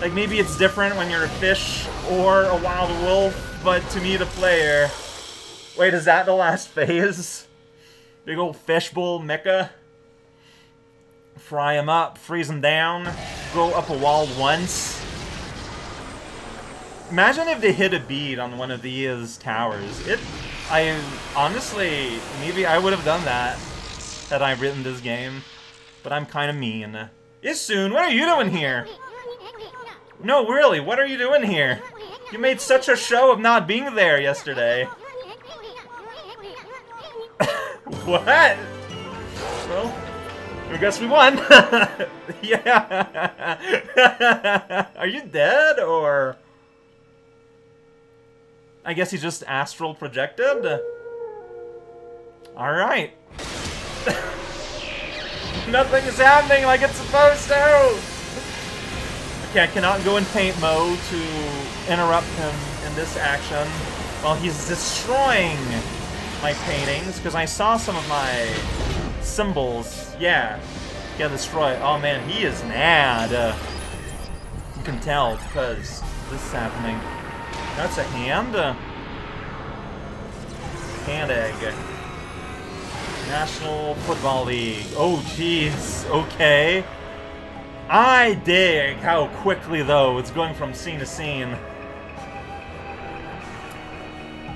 Like, maybe it's different when you're a fish or a wild wolf, but to me, the player... Wait, is that the last phase? Big old fishbowl mecha? Fry him up, freeze him down, go up a wall once. Imagine if they hit a bead on one of these towers. It, I, honestly, maybe I would have done that had I written this game. But I'm kind of mean. Issun, what are you doing here? No, really, what are you doing here? You made such a show of not being there yesterday. what? Well, I guess we won. yeah. are you dead, or... I guess he just astral projected? Alright. Nothing is happening like it's supposed to! Okay, I cannot go in paint mode to interrupt him in this action while he's destroying my paintings, because I saw some of my symbols. Yeah, get destroyed. Oh man, he is mad. Uh, you can tell because this is happening. That's a hand. Hand egg. National Football League. Oh, jeez. Okay. I dig how quickly, though, it's going from scene to scene.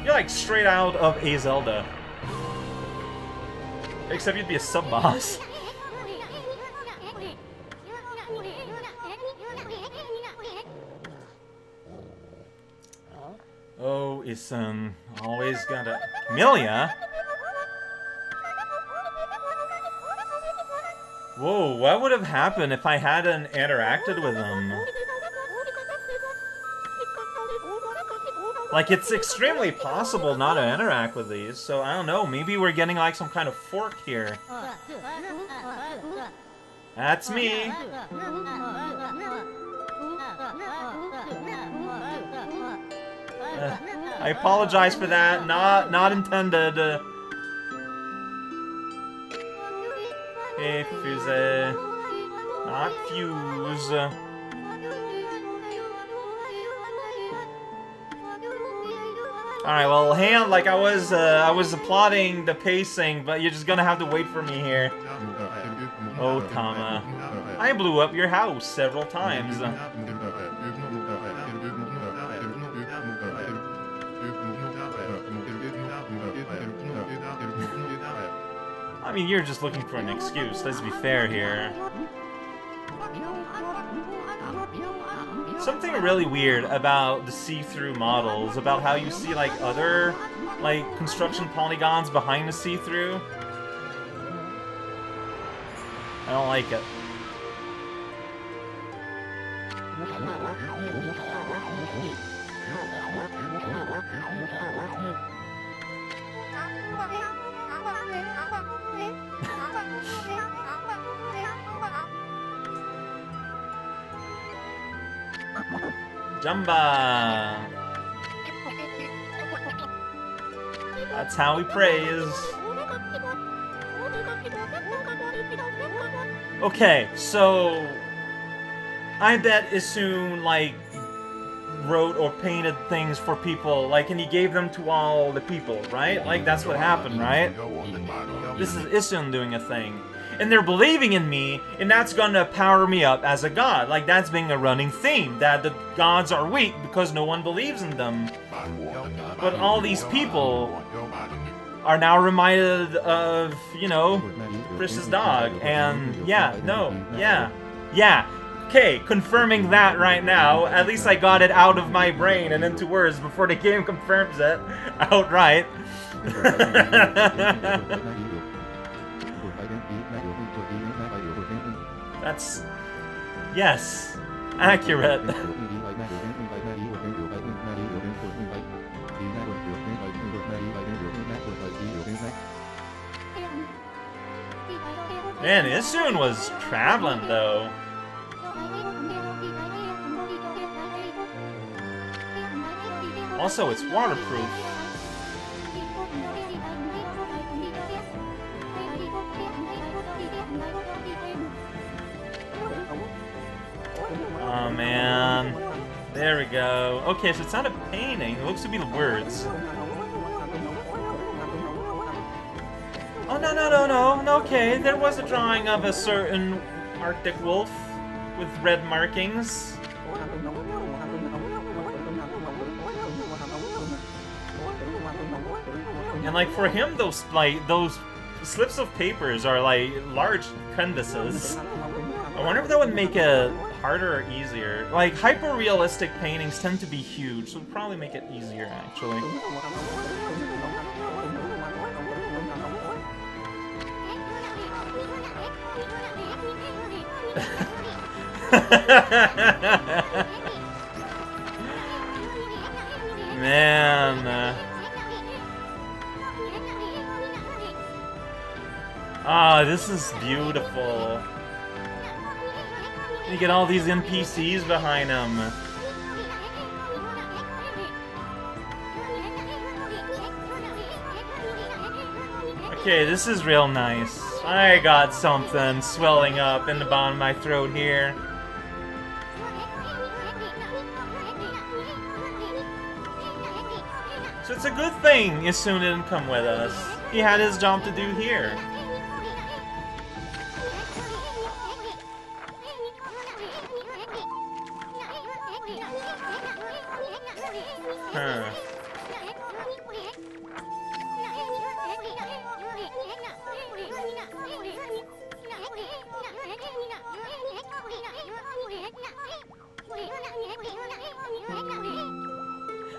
You're like straight out of a Zelda. Except you'd be a sub-boss. Oh, Issun. Always gotta... Milia? Whoa, what would have happened if I hadn't interacted with him? Like, it's extremely possible not to interact with these, so I don't know, maybe we're getting like some kind of fork here. That's me! Uh, I apologize for that, not, not intended. Hey, Fuse. Not Fuse. Alright, well, hand, like I was, uh, I was applauding the pacing, but you're just gonna have to wait for me here. Oh, Tama. I blew up your house several times. Mean, you're just looking for an excuse, let's be fair here. Something really weird about the see-through models, about how you see, like, other, like, construction polygons behind the see-through. I don't like it. Jumba! That's how we praise. Okay, so... I bet Issun, like, wrote or painted things for people, like, and he gave them to all the people, right? Like, that's what happened, right? This is Issun doing a thing and they're believing in me, and that's gonna power me up as a god. Like, that's being a running theme, that the gods are weak because no one believes in them. But all these people are now reminded of, you know, Chris's dog, and yeah, no, yeah, yeah. Okay, confirming that right now. At least I got it out of my brain and into words before the game confirms it outright. That's... Yes. Accurate. Man, Issun was traveling, though. Also, it's waterproof. There. Okay, so it's not a painting. It looks to be the words. Oh, no, no, no, no. no okay, there was a drawing of a certain Arctic wolf with red markings. And like for him, those like those slips of papers are like large canvases. I wonder if that would make it harder or easier. Like hyper-realistic paintings tend to be huge, so probably make it easier actually. Man. Uh, ah, oh, this is beautiful. You get all these NPCs behind him. Okay, this is real nice. I got something swelling up in the bottom of my throat here. So it's a good thing Issun didn't come with us. He had his job to do here.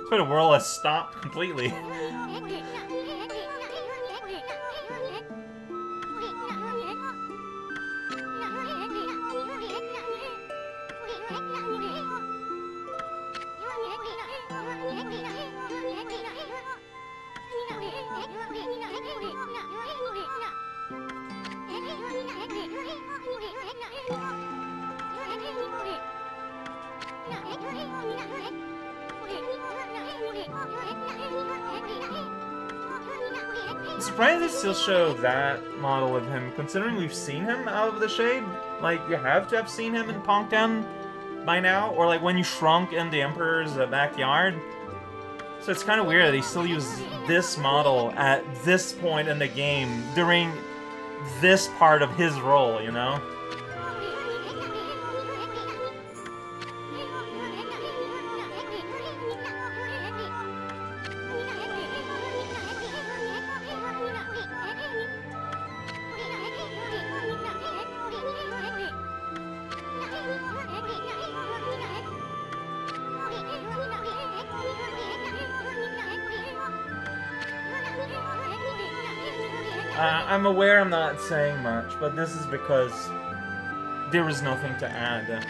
But world has stopped completely. Oh, show that model of him, considering we've seen him out of the shade. Like, you have to have seen him in Town by now, or like when you shrunk in the Emperor's uh, backyard. So it's kind of weird that he still uses this model at this point in the game during this part of his role, you know? Uh, I'm aware I'm not saying much, but this is because there is nothing to add.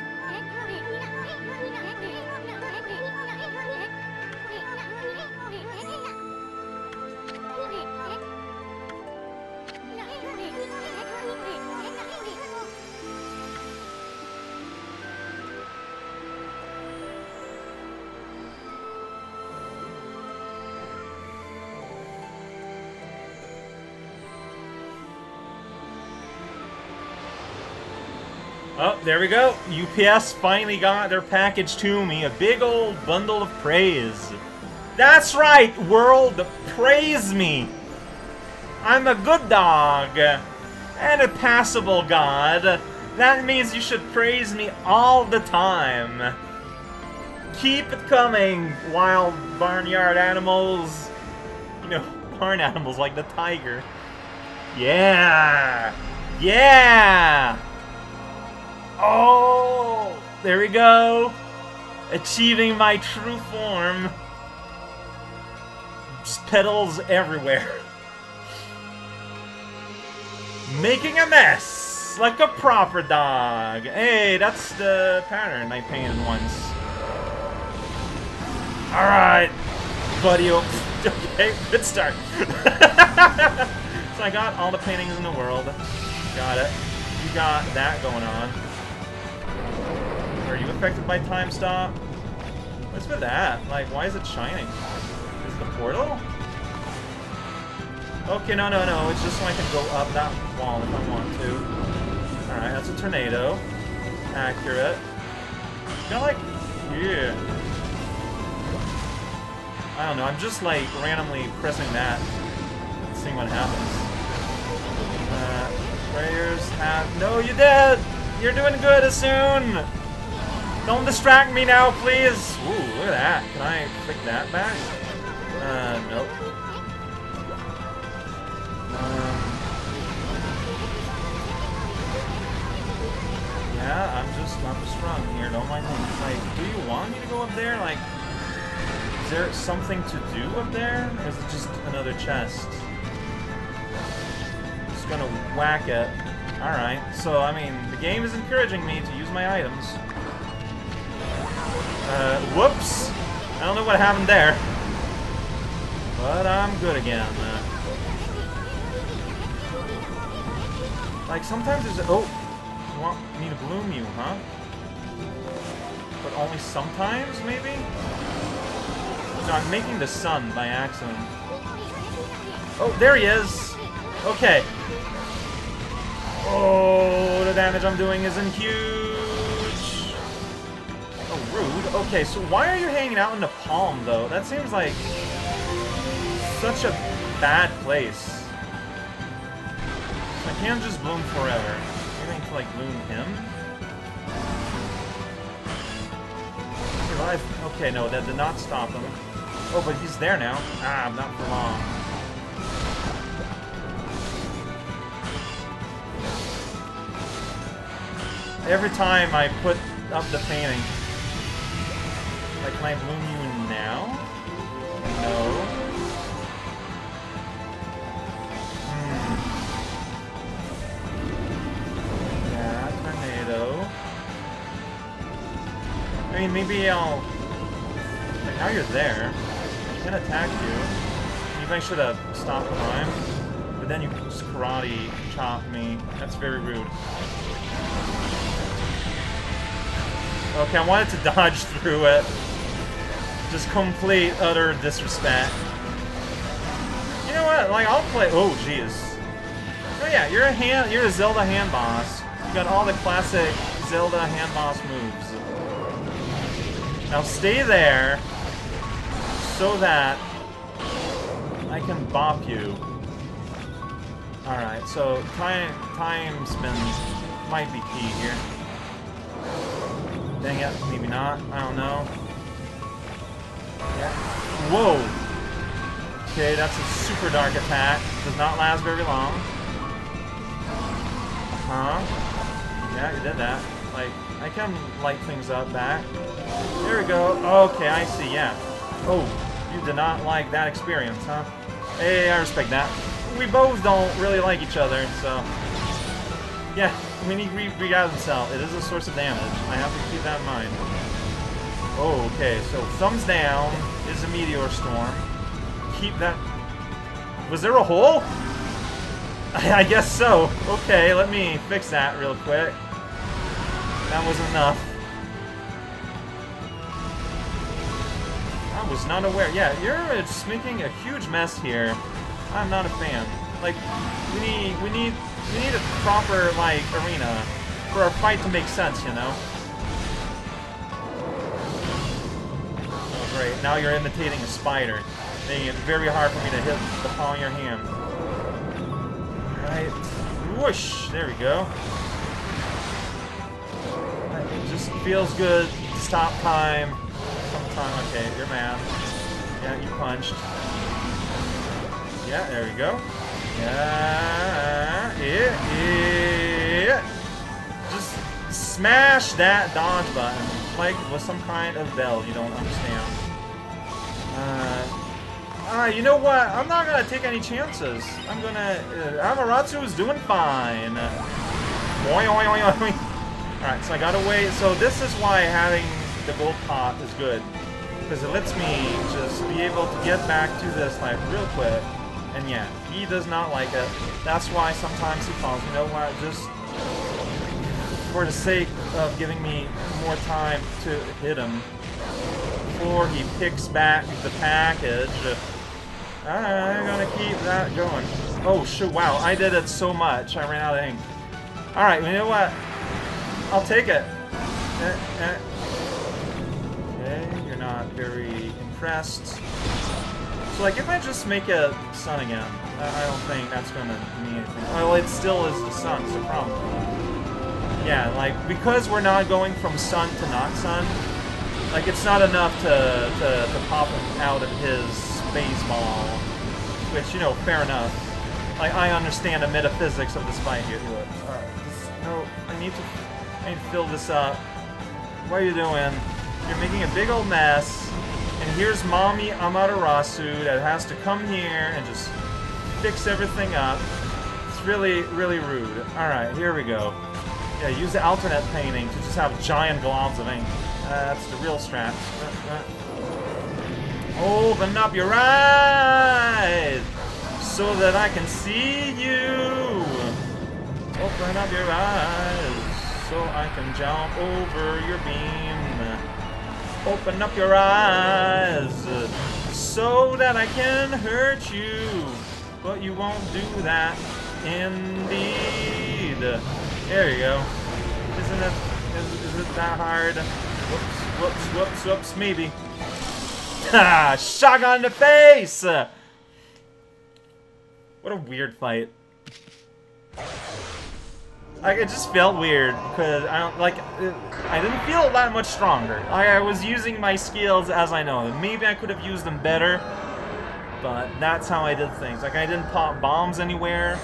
We go. UPS finally got their package to me. A big old bundle of praise. That's right, world. Praise me. I'm a good dog. And a passable god. That means you should praise me all the time. Keep it coming, wild barnyard animals. You know, barn animals like the tiger. Yeah! Yeah! Oh, there we go. Achieving my true form. Just petals everywhere. Making a mess, like a proper dog. Hey, that's the pattern I painted once. Alright, buddy. Okay, good start. so I got all the paintings in the world. Got it. You got that going on. Are you affected by time stop? What's with that? Like, why is it shining? Is it the portal? Okay, no, no, no. It's just so I can go up that wall if I want to. Alright, that's a tornado. Accurate. Kind of like... Yeah. I don't know, I'm just like randomly pressing that, seeing what happens. Uh, prayers have... No, you did! You're doing good, Issun! Don't distract me now, please! Ooh, look at that. Can I click that back? Uh, nope. Um, yeah, I'm just, I'm just wrong here. Don't mind me. Like, do you want me to go up there? Like, is there something to do up there? Or is it just another chest? Just gonna whack it. Alright, so, I mean, the game is encouraging me to use my items. Uh, whoops! I don't know what happened there. But I'm good again. Uh, like, sometimes there's... Oh! You want me to bloom you, huh? But only sometimes, maybe? No, I'm making the sun by accident. Oh, there he is! Okay. Oh, the damage I'm doing isn't huge. Rude. Okay, so why are you hanging out in the palm, though? That seems like such a bad place. I can't just bloom forever. You Maybe to, like, bloom him? Survive. Okay, no, that did not stop him. Oh, but he's there now. Ah, not for long. Every time I put up the painting, can I bloom you now? No. Hmm. Yeah, tornado. I mean, maybe I'll... Like, now you're there. I can attack you. Maybe I should have stopped time. But then you karate chop me. That's very rude. Okay, I wanted to dodge through it. Just complete, utter disrespect. You know what? Like, I'll play... Oh, jeez. Oh yeah, you're a hand... You're a Zelda hand boss. You got all the classic Zelda hand boss moves. Now stay there so that I can bop you. Alright, so time, time spins might be key here. Dang it, maybe not. I don't know. Whoa! Okay, that's a super dark attack. Does not last very long. Uh-huh. Yeah, you did that. Like, I can light things up back. There we go. Okay, I see, yeah. Oh, you did not like that experience, huh? Hey, I respect that. We both don't really like each other, so... Yeah, when he re regathers himself, it is a source of damage. I have to keep that in mind. Oh, okay, so thumbs down is a meteor storm. Keep that... Was there a hole? I guess so. Okay, let me fix that real quick. That was enough. I was not aware. Yeah, you're just making a huge mess here. I'm not a fan. Like, we need, we need we need a proper, like, arena for our fight to make sense, you know? Now you're imitating a spider, making it very hard for me to hit the palm of your hand. Right. Whoosh! There we go. It just feels good to stop time. Sometime. Okay, you're mad. Yeah, you punched. Yeah, there we go. Yeah, yeah, yeah. Just smash that dodge button, like with some kind of bell you don't understand. Uh, you know what? I'm not gonna take any chances. I'm gonna. Uh, Amaterasu is doing fine. Alright, so I gotta wait. So this is why having the gold pot is good. Because it lets me just be able to get back to this like real quick. And yeah, he does not like it. That's why sometimes he calls, you know what, just for the sake of giving me more time to hit him before he picks back the package. I'm gonna keep that going. Oh, shoot, wow, I did it so much, I ran out of ink. Alright, you know what? I'll take it. Eh, eh. Okay, you're not very impressed. So like if I just make it sun again, I, I don't think that's gonna mean anything. Well, it still is the sun, so probably. Yeah, like because we're not going from sun to not sun, like it's not enough to to, to pop him out of his space ball. Which you know, fair enough. Like I understand the metaphysics of this fight here. Alright, no, I need to, I need to fill this up. What are you doing? You're making a big old mess. And here's Mommy Amaterasu that has to come here and just fix everything up. It's really, really rude. Alright, here we go. Yeah, use the alternate painting to just have giant globs of ink. That's the real strat. Open up your eyes so that I can see you. Open up your eyes so I can jump over your beam. Open up your eyes so that I can hurt you. But you won't do that, indeed. There you go. Isn't it, is, is it that hard? Whoops, whoops, whoops, whoops, maybe. Ha! Shotgun in the face! What a weird fight. Like, it just felt weird, because I don't, like, it, I didn't feel that much stronger. I, I was using my skills as I know them. Maybe I could have used them better, but that's how I did things. Like, I didn't pop bombs anywhere.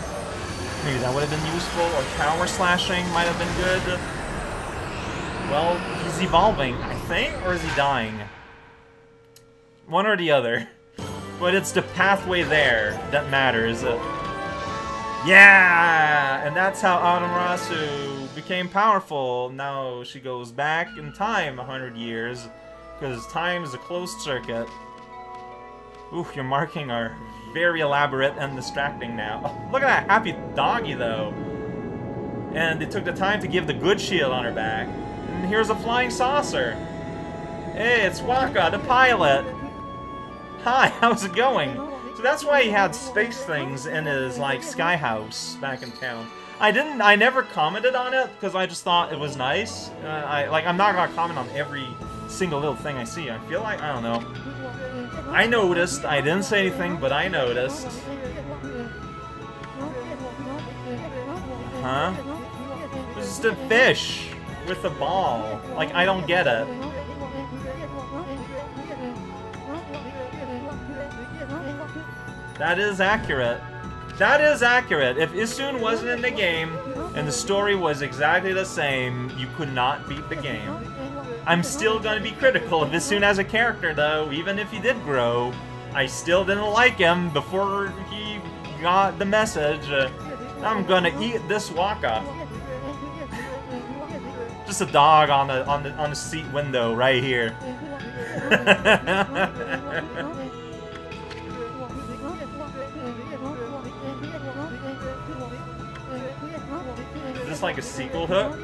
Maybe that would have been useful, or power slashing might have been good. Well, evolving, I think, or is he dying? One or the other. But it's the pathway there that matters. Uh, yeah! And that's how Amaterasu became powerful. Now she goes back in time a hundred years, because time is a closed circuit. Ooh, your marking are very elaborate and distracting now. Oh, look at that happy doggy, though. And they took the time to give the good shield on her back. And here's a flying saucer. Hey, it's Waka, the pilot. Hi, how's it going? So that's why he had space things in his, like, sky house back in town. I didn't, I never commented on it, because I just thought it was nice. Uh, I, like, I'm not gonna comment on every single little thing I see. I feel like, I don't know. I noticed, I didn't say anything, but I noticed. Huh? This is a fish with the ball. Like, I don't get it. That is accurate. That is accurate. If Issun wasn't in the game, and the story was exactly the same, you could not beat the game. I'm still gonna be critical of Issun as a character, though, even if he did grow. I still didn't like him before he got the message. Uh, I'm gonna eat this Wakka. Just a dog on the on the on the seat window right here. Is this like a sequel hook?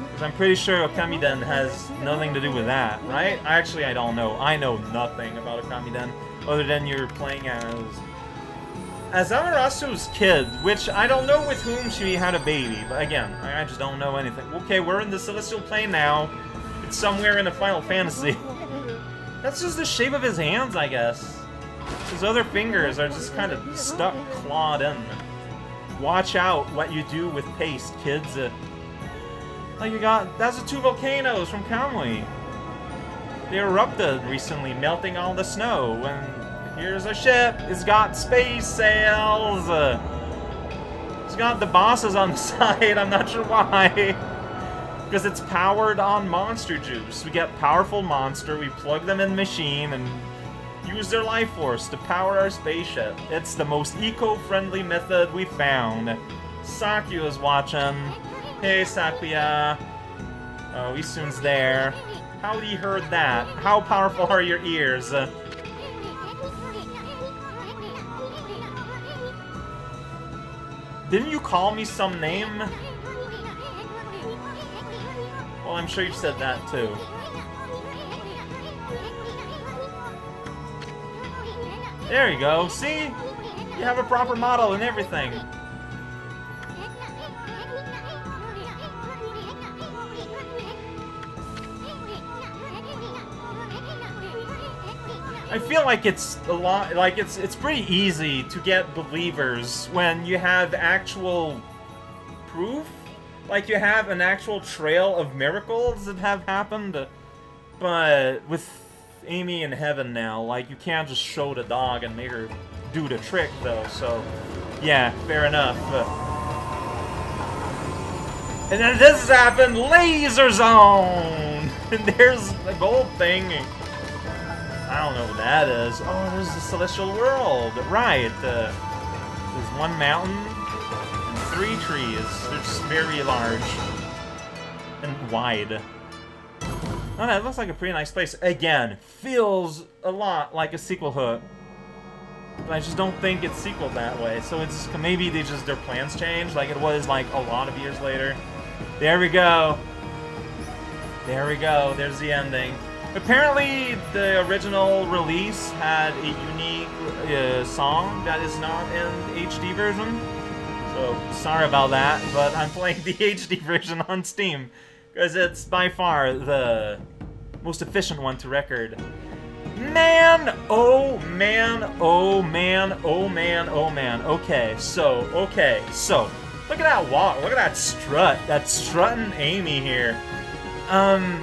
Because I'm pretty sure Okamiden has nothing to do with that, right? Actually, I don't know. I know nothing about Okamiden, other than you're playing as... As Amaterasu's kid, which I don't know with whom she had a baby, but again, I just don't know anything. Okay, we're in the Celestial Plane now. It's somewhere in the Final Fantasy. That's just the shape of his hands, I guess. His other fingers are just kind of stuck, clawed in. Watch out what you do with paste, kids. Uh, like you got, that's the two volcanoes from Kamui. They erupted recently, melting all the snow. And here's a ship. It's got space sails. It's got the bosses on the side. I'm not sure why. Because it's powered on monster juice. We get powerful monster, we plug them in the machine, and use their life force to power our spaceship. It's the most eco-friendly method we found. Sakuya is watching. Hey, Sakuya. Oh, Issun's there. How did he heard that? How powerful are your ears? Didn't you call me some name? Well, I'm sure you said that too. There you go. See? You have a proper model and everything. I feel like it's a lot, like it's it's pretty easy to get believers when you have actual proof, like you have an actual trail of miracles that have happened. But with Amy in heaven now, like you can't just show the dog and make her do the trick though. So yeah, fair enough. and then this has happened, laser zone, and there's the gold thing. I don't know what that is. Oh, there's the Celestial World. Right. There's one mountain and three trees. They're just very large and wide. Oh, that looks like a pretty nice place. Again, feels a lot like a sequel hook. But I just don't think it's sequel that way. So it's maybe they just their plans changed, like it was like a lot of years later. There we go. There we go. There's the ending. Apparently, the original release had a unique uh, song that is not in HD version. So, sorry about that, but I'm playing the HD version on Steam. Because it's by far the most efficient one to record. Man, oh man, oh man, oh man, oh man. Okay, so, okay, so, look at that walk, look at that strut, that strutting Amy here. Um,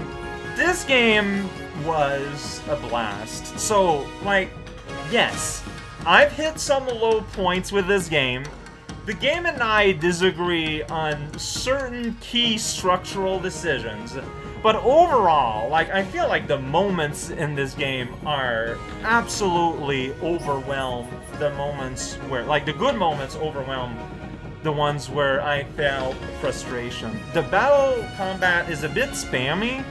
this game was a blast. So, like, yes, I've hit some low points with this game. The game and I disagree on certain key structural decisions, but overall, like, I feel like the moments in this game are absolutely overwhelm the moments where, like, the good moments overwhelm the ones where I felt frustration. The battle combat is a bit spammy,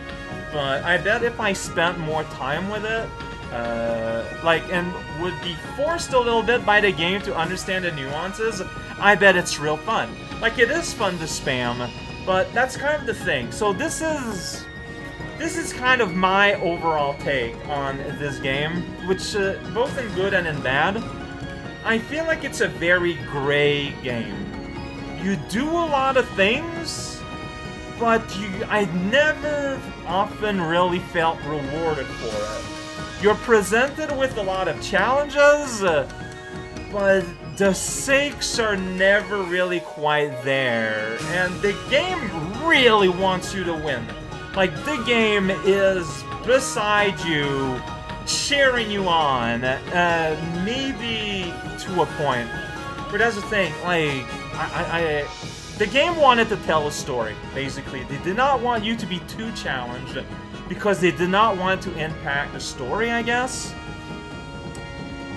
but I bet if I spent more time with it, uh, like, and would be forced a little bit by the game to understand the nuances, I bet it's real fun. Like, it is fun to spam, but that's kind of the thing. So this is... This is kind of my overall take on this game, which, uh, both in good and in bad, I feel like it's a very gray game. You do a lot of things, but you, I never often really felt rewarded for it. You're presented with a lot of challenges, uh, but the stakes are never really quite there, and the game really wants you to win. Like, the game is beside you, cheering you on, uh, maybe to a point. But that's the thing, like, I, I, I the game wanted to tell a story, basically. They did not want you to be too challenged because they did not want to impact the story, I guess.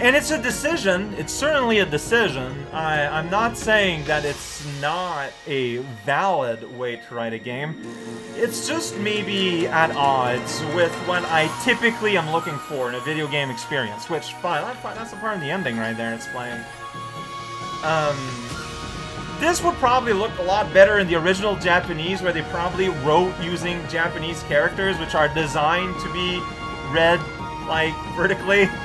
And it's a decision. It's certainly a decision. I, I'm not saying that it's not a valid way to write a game. It's just maybe at odds with what I typically am looking for in a video game experience, which, fine, that's a part of the ending right there it's playing. Um, this would probably look a lot better in the original Japanese, where they probably wrote using Japanese characters, which are designed to be read, like, vertically.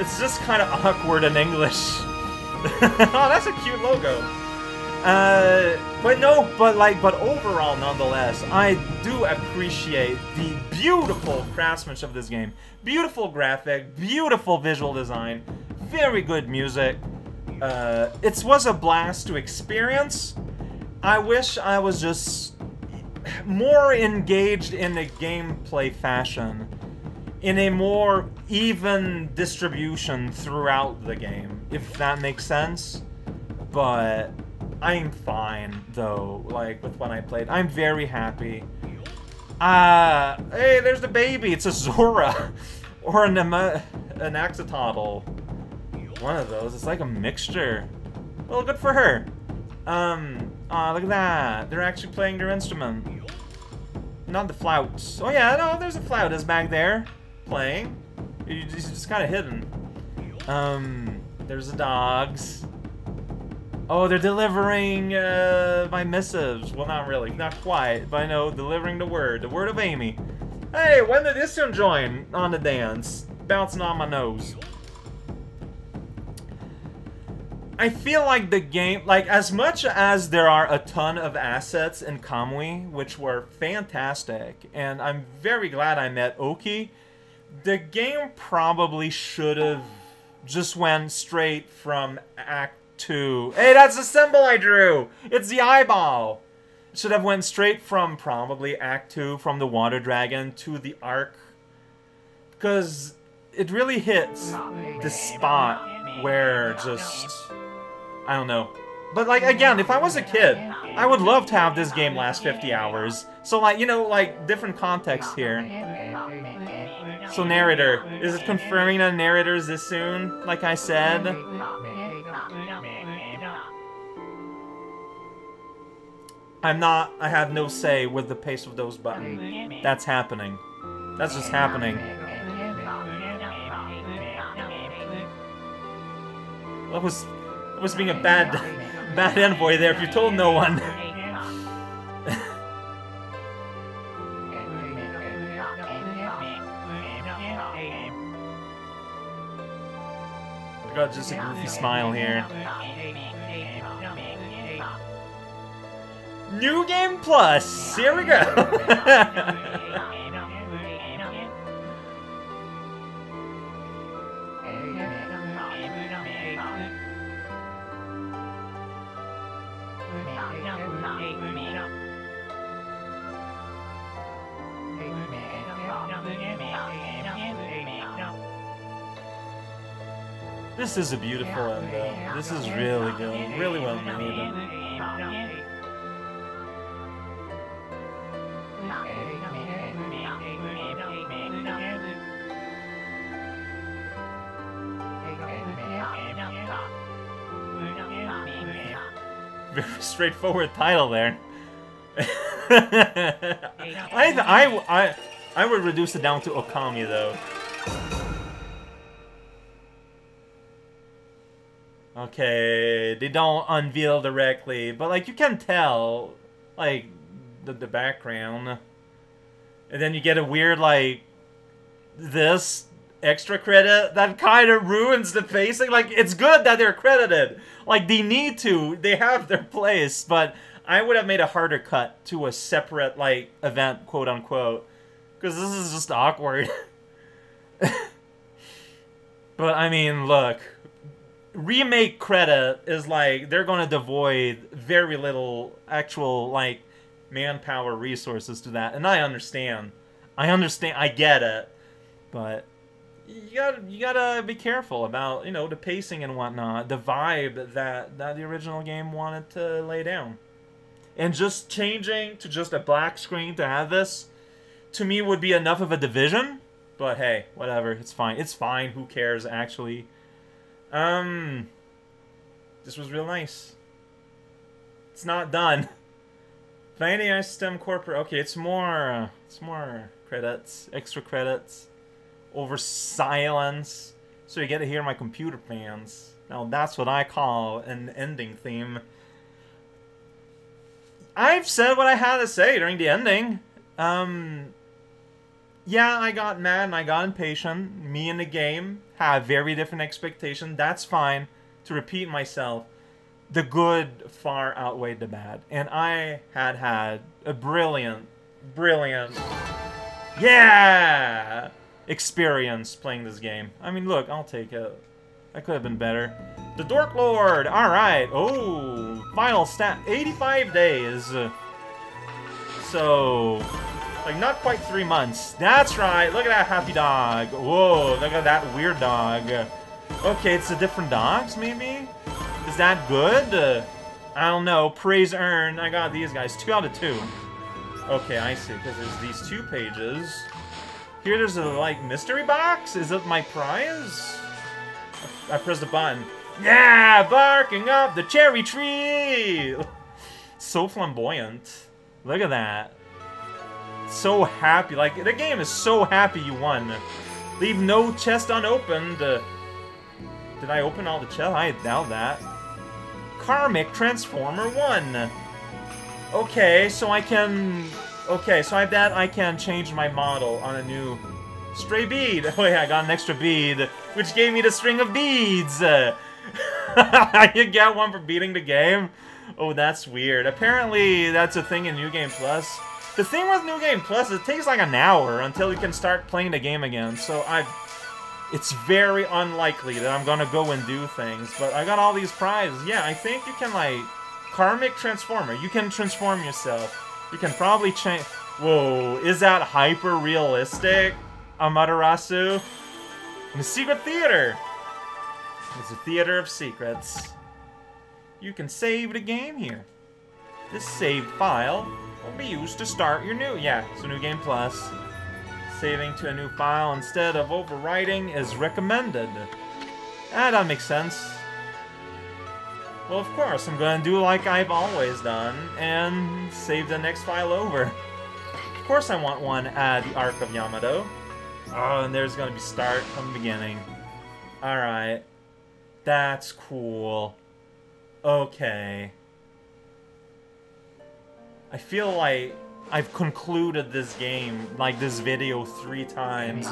It's just kind of awkward in English. oh, that's a cute logo. Uh, but no, but like, but overall, nonetheless, I do appreciate the beautiful craftsmanship of this game. Beautiful graphic, beautiful visual design, very good music. Uh, it was a blast to experience. I wish I was just more engaged in the gameplay fashion in a more even distribution throughout the game, if that makes sense. But I'm fine, though, like, with what I played. I'm very happy. Ah, uh, hey, there's the baby. It's a Zora. or an, an Axolotl. One of those. It's like a mixture. Well, good for her. Um, ah, look at that. They're actually playing their instrument. Not the flutes. Oh yeah, no, there's a flautist back there. Playing. He's just kind of hidden. Um, there's the dogs. Oh, they're delivering uh, my missives. Well, not really. Not quite. But I know, delivering the word. The word of Amy. Hey, when did this one join on the dance? Bouncing on my nose. I feel like the game, like as much as there are a ton of assets in Kamui, which were fantastic, and I'm very glad I met Oki, the game probably should have just went straight from Act 2. Hey, that's the symbol I drew! It's the eyeball! Should have went straight from probably Act 2, from the Water Dragon, to the Ark. Because it really hits the spot where just... I don't know. But, like, again, if I was a kid, I would love to have this game last 50 hours. So, like, you know, like, different context here. So, narrator. Is it confirming that narrator is this soon? Like I said? I'm not, I have no say with the pace of those buttons. That's happening. That's just happening. That was, was being a bad, bad envoy there if you told no one. I got just a goofy smile here. New Game Plus! Here we go! This is a beautiful one though. This is really good. Really well made. Very straightforward title there. I, I, I, I would reduce it down to Okami, though. Okay, they don't unveil directly, but like you can tell, like the the background, and then you get a weird like this extra credit that kind of ruins the pacing. Like it's good that they're credited, like they need to, they have their place, but I would have made a harder cut to a separate like event, quote unquote, because this is just awkward. but I mean, look remake credit is like they're going to devoid very little actual like manpower resources to that and i understand. I understand i get it but you gotta you gotta be careful about you know the pacing and whatnot the vibe that that the original game wanted to lay down. And just changing to just a black screen to have this to me would be enough of a division but hey whatever it's fine it's fine who cares actually um, this was real nice. It's not done. Vanity STEM Corporate. Okay, it's more. Uh, it's more credits, extra credits, over silence. So you get to hear my computer fans. Now that's what I call an ending theme. I've said what I had to say during the ending. Um, yeah, I got mad and I got impatient. Me and the game have very different expectations. That's fine. To repeat myself, the good far outweighed the bad. And I had had a brilliant, brilliant, yeah, experience playing this game. I mean, look, I'll take it. I could have been better. The Dork Lord! Alright. Oh, final stat. 85 days. So, like, not quite three months. That's right. Look at that happy dog. Whoa, look at that weird dog. Okay, it's the different dogs, maybe? Is that good? I don't know. Praise earned. I got these guys. Two out of two. Okay, I see. Because there's these two pages. Here there's a, like, mystery box? Is it my prize? I pressed the button. Yeah! Barking up the cherry tree! so flamboyant. Look at that so happy. Like, the game is so happy you won. Leave no chest unopened. Uh, did I open all the chests? I doubt that. Karmic Transformer 1. Okay, so I can... Okay, so I bet I can change my model on a new stray bead. Oh yeah, I got an extra bead, which gave me the string of beads. you get one for beating the game? Oh, that's weird. Apparently, that's a thing in New Game Plus The thing with New Game Plus, it takes like an hour until you can start playing the game again. So I, it's very unlikely that I'm gonna go and do things. But I got all these prizes. Yeah, I think you can like karmic transformer. You can transform yourself. You can probably change. Whoa, is that hyper realistic, Amaterasu? In the secret theater. It's a theater of secrets. You can save the game here. This saved file will be used to start your new... Yeah, a new game plus. Saving to a new file instead of overwriting is recommended. Ah, that makes sense. Well, of course, I'm gonna do like I've always done, and save the next file over. Of course I want one at the Ark of Yamato. Oh, and there's gonna be start from the beginning. Alright. That's cool. Okay. I feel like I've concluded this game, like this video, three times.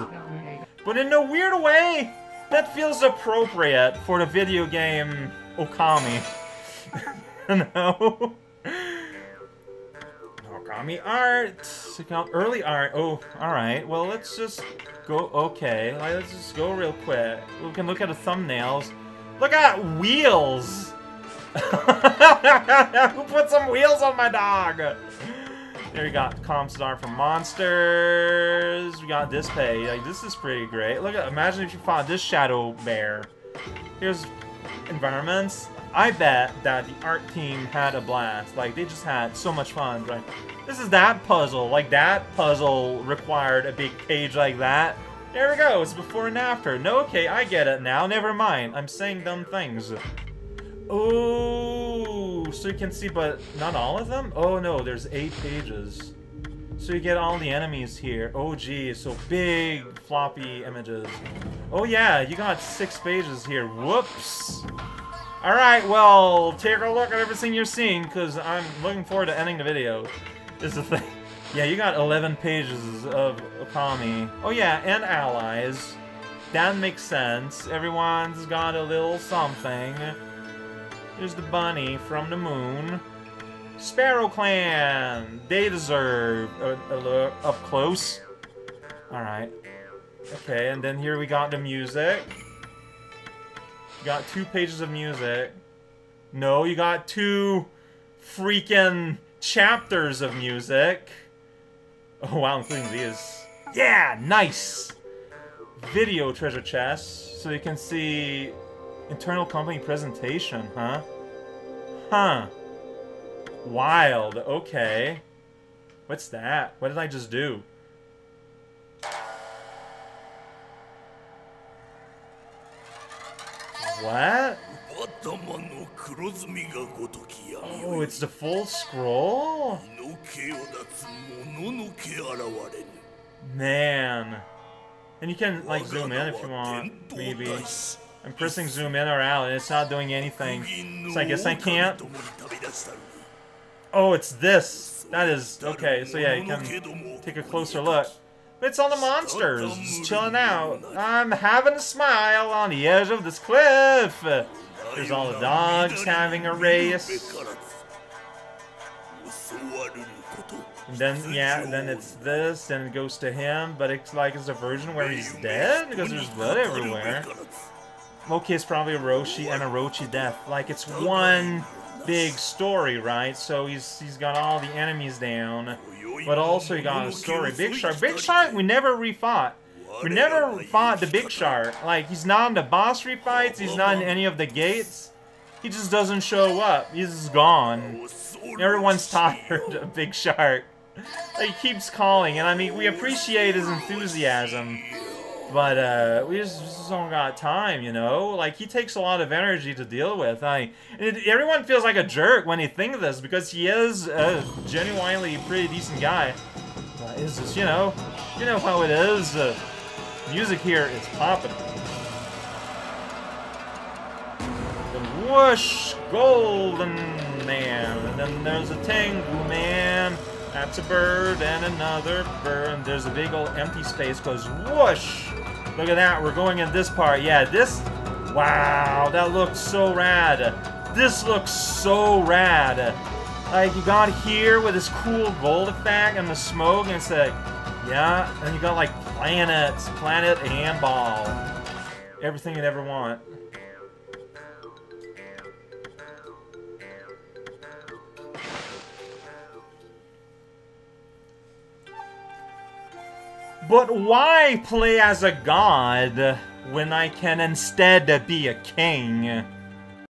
But in a weird way, that feels appropriate for the video game Okami. no. Okami art. Early art. Oh, alright. Well, let's just go. Okay. Let's just go real quick. We can look at the thumbnails. Look at wheels! Who put some wheels on my dog? Here we got comps art from monsters. We got this page. Like this is pretty great. Look at imagine if you found this shadow bear. Here's environments. I bet that the art team had a blast. Like they just had so much fun. Right? This is that puzzle. Like that puzzle required a big page like that. There we go. It's before and after. No, okay, I get it now. Never mind. I'm saying dumb things. Oh, so you can see, but not all of them? Oh no, there's eight pages. So you get all the enemies here. Oh geez, so big floppy images. Oh yeah, you got six pages here. Whoops. Alright, well, take a look at everything you're seeing, because I'm looking forward to ending the video. Is the thing. Yeah, you got 11 pages of Okami. Oh yeah, and allies. That makes sense. Everyone's got a little something. There's the bunny from the moon. Sparrow Clan! They deserve a, a look up close. Alright. Okay, and then here we got the music. You got two pages of music. No, you got two freaking chapters of music. Oh wow, including these. Yeah, nice! Video treasure chest, so you can see Internal company presentation, huh? Huh. Wild, okay. What's that? What did I just do? What? Oh, it's the full scroll? Man. And you can, like, zoom in if you want, maybe. I'm pressing zoom in or out, and it's not doing anything. So I guess I can't. Oh, it's this. That is... Okay, so yeah, you can take a closer look. It's all the monsters, chilling out. I'm having a smile on the edge of this cliff. There's all the dogs having a race. And then, yeah, then it's this, then it goes to him, but it's like it's a version where he's dead because there's blood everywhere. Okay, is probably Orochi and Orochi death. Like, it's one big story, right? So he's he's got all the enemies down, but also he got a story. Big Shark. Big Shark, we never refought. We never fought the Big Shark. Like, he's not in the boss refights, he's not in any of the gates. He just doesn't show up. He's just gone. Everyone's tired of Big Shark. He keeps calling, and I mean, we appreciate his enthusiasm. But uh, we just, just, don't got time, you know. Like he takes a lot of energy to deal with. I it, everyone feels like a jerk when they think of this because he is a genuinely pretty decent guy. But it's just you know, you know how it is. Uh, music here is popping. The whoosh, golden man, and then there's a Tengu man. That's a bird and another bird. And there's a big old empty space goes whoosh. Look at that. We're going in this part. Yeah, this... Wow, that looks so rad. This looks so rad. Like, you got here with this cool gold effect and the smoke, and it's like... Yeah, and you got, like, planets. Planet and ball. Everything you'd ever want. But why play as a god when I can instead be a king?